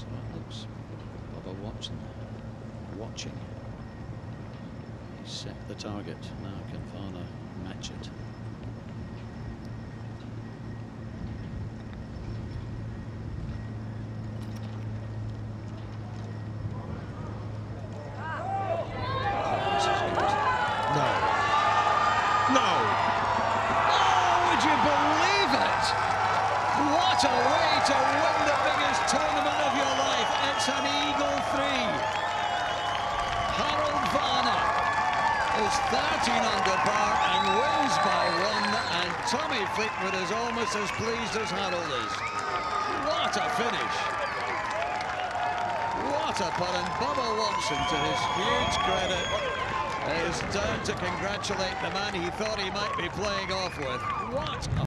So it looks Bubba Watson watching. He set the target. Now can Varner match it? This. No. No. Oh, would you believe it? What a way to win An eagle three. Harold Varner is 13 under par and wins by one, and Tommy Fleetwood is almost as pleased as Harold is. What a finish. What a putt, and Bubba Watson, to his huge credit, is down to congratulate the man he thought he might be playing off with. What